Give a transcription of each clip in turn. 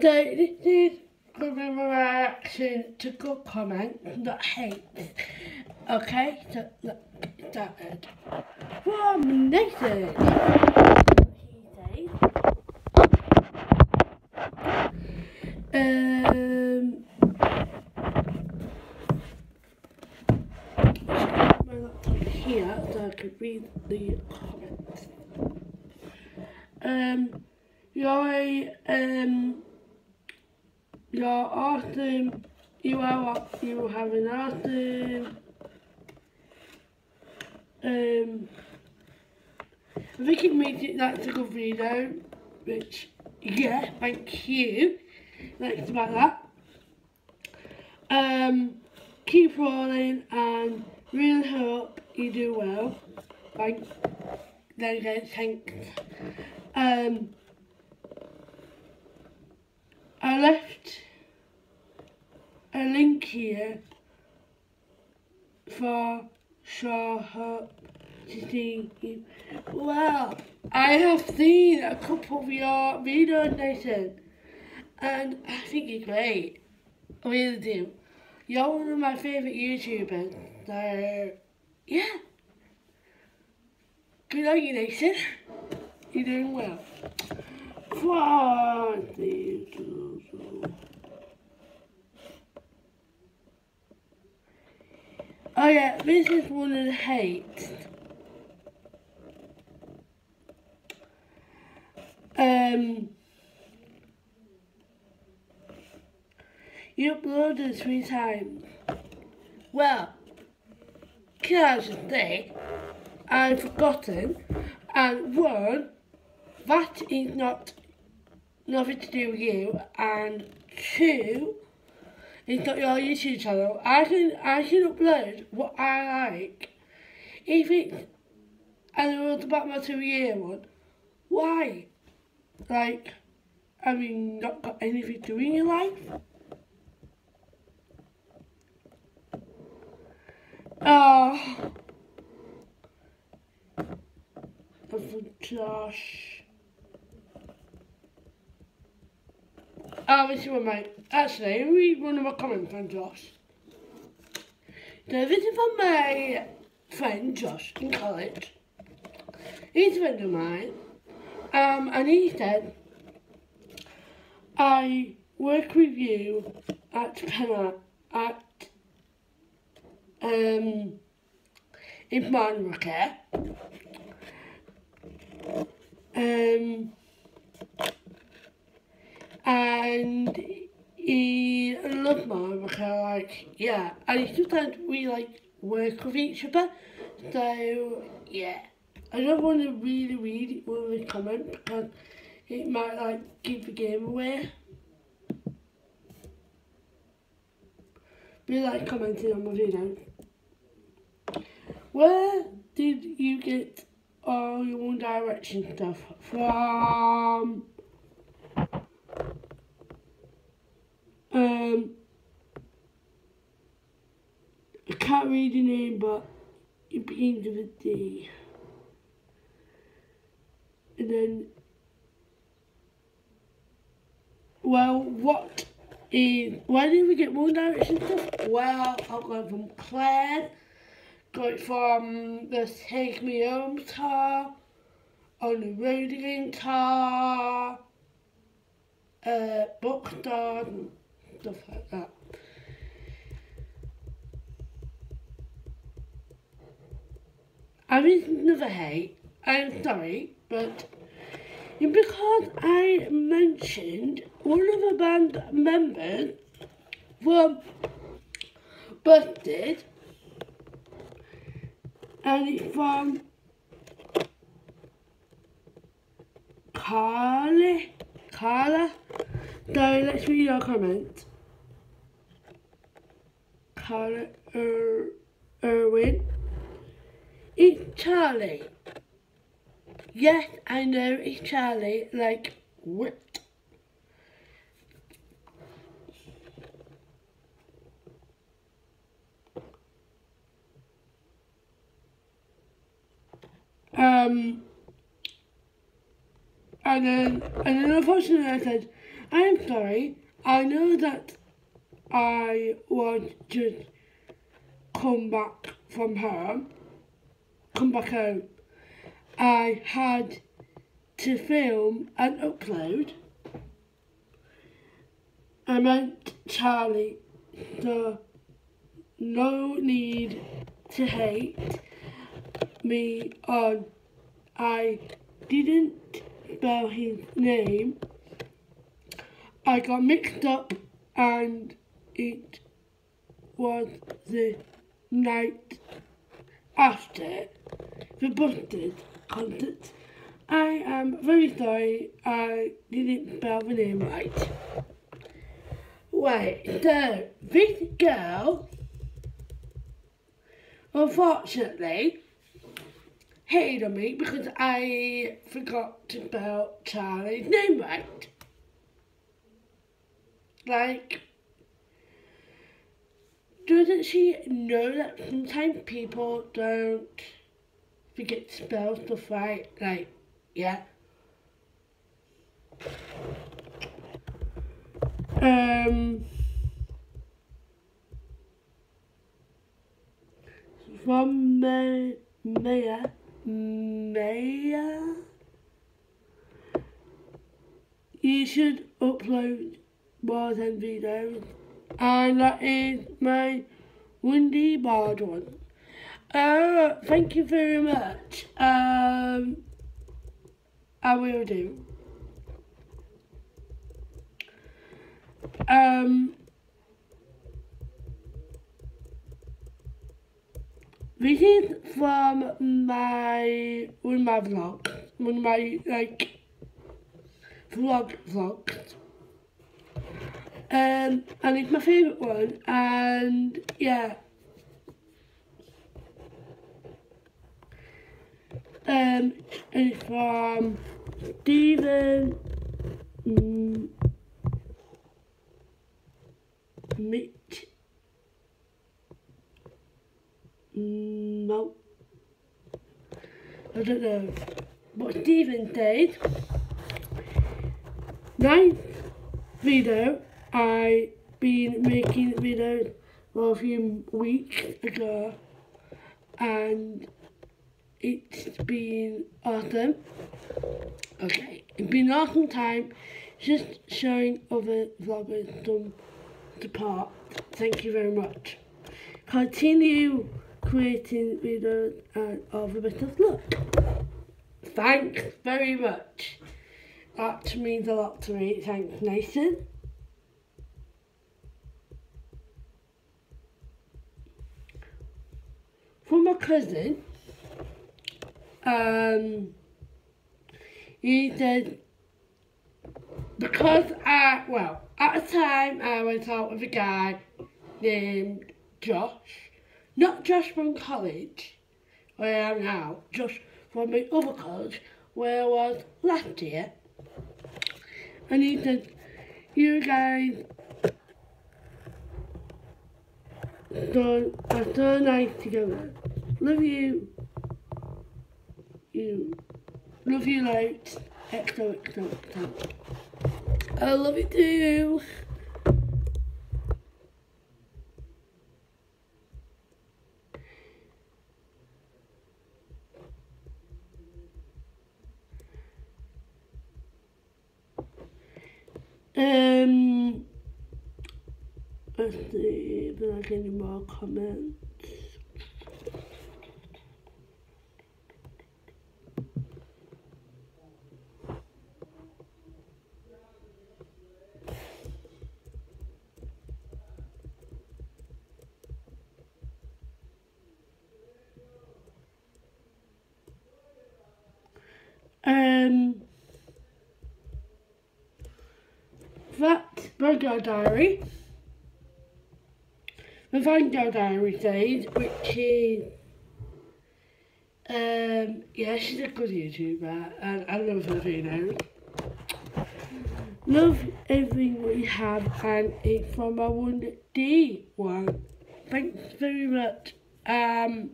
So this is my reaction to good comments, not hate. Okay, so let's started. From Nathan. Um, here so I read the comments. Um, you're um, you're awesome. You are you have an awesome. Um, I think it makes it that's a good video, which yeah, thank you. Thanks about that. Um, keep rolling and really hope you do well. Thank, there you go, thanks. Um, I left a link here for hope to see you. Well, I have seen a couple of your videos, Nathan, and I think you're great. I really do. You're one of my favourite YouTubers, so yeah. Good on you, Nathan. You're doing well. Oh yeah, this is one of the hates. Um, you uploaded three times. Well, I just I've forgotten, and one, that is not nothing to do with you, and two, it's not your YouTube channel. I can I can upload what I like. If it's and it was about my two year one, why? Like, I mean, not got anything to do in your life. Oh, for Josh. Um, it's your mate. Actually, read one of my comments from Josh. Now, this is from my friend Josh in college. He's a friend of mine. Um, and he said, I work with you at Penna at um, in Barnrocker. Um, and he loved Marnrocker, like yeah, and sometimes we like work with each other. So yeah. I don't want to really read one of the comments because it might like give the game away. Be like commenting on my video. Where did you get all your One Direction stuff from? Um, I can't read your name, but it begins with a D. And then, well, what is, where did we get One Direction? Well, got it from Claire, it from the Take Me Home tour, on the road again tour, uh, bookstores and stuff like that. I mean, another hate. I'm sorry, but because I mentioned one of the band members were busted and it's from Carly, Carla. So let's read your comment. Carla er, Irwin. It's Charlie. Yes, I know it's Charlie, like, whipped. Um, and then, and then unfortunately I said, I'm sorry. I know that I was just come back from home, come back home. I had to film and upload. I meant Charlie, so no need to hate me on I didn't spell his name. I got mixed up and it was the night after the busted concert. I am very sorry I didn't spell the name right. Wait, so this girl, unfortunately, hated on me because I forgot to spell Charlie's name right. Like, doesn't she know that sometimes people don't forget spells to right? Like, yeah. Um, from mayor. Maya. You should upload more than videos. And that is my Windy Bard one. Uh, thank you very much. Um, I will do. Um, This is from my one of my vlogs, one of my like vlog vlogs. Um, and it's my favourite one, and yeah. Um, and it's from Stephen mm, Mitch No. I don't know. But Stephen said, ninth video, I been making videos for a few weeks ago and it's been awesome. Okay, it's been an awesome time just showing other vloggers some support. Thank you very much. Continue creating videos and of a bit of luck. Thanks very much. That means a lot to me. Thanks, Nathan. From my cousin, um, he said, because I, well, at the time I went out with a guy named Josh, not Josh from college, where I am now, just from my other college, where I was last year. And he said, you guys done are so nice together. Love you. You. Love you loads. XOXOXO. I love you too. Um, let's see if there's any more comments. Um, that Virgo Diary. The Virgo Diary says, which is, um, yeah, she's a good YouTuber, and I love her videos. Love everything we have, and it's from our 1D one. Thanks very much. Um,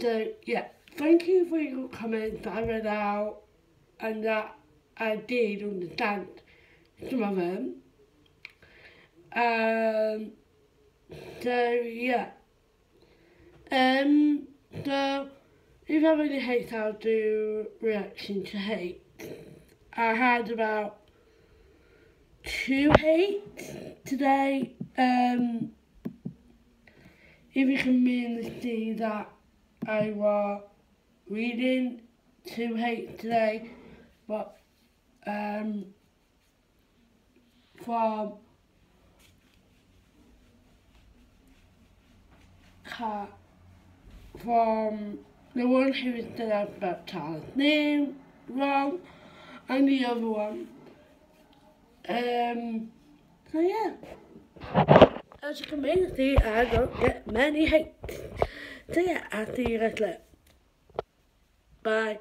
so, yeah, thank you for your comments that I read out, and that I did understand of them. Um, so yeah. Um, so if have any hate, I'll do reaction to hate. I had about two hate today. Um, if you can mainly see that I was reading two hate today, but um, from car from the one who said about Charles' name wrong and the other one. Um, so yeah. As you can mainly see, I don't get many hate. So yeah, I'll see you guys later. Bye.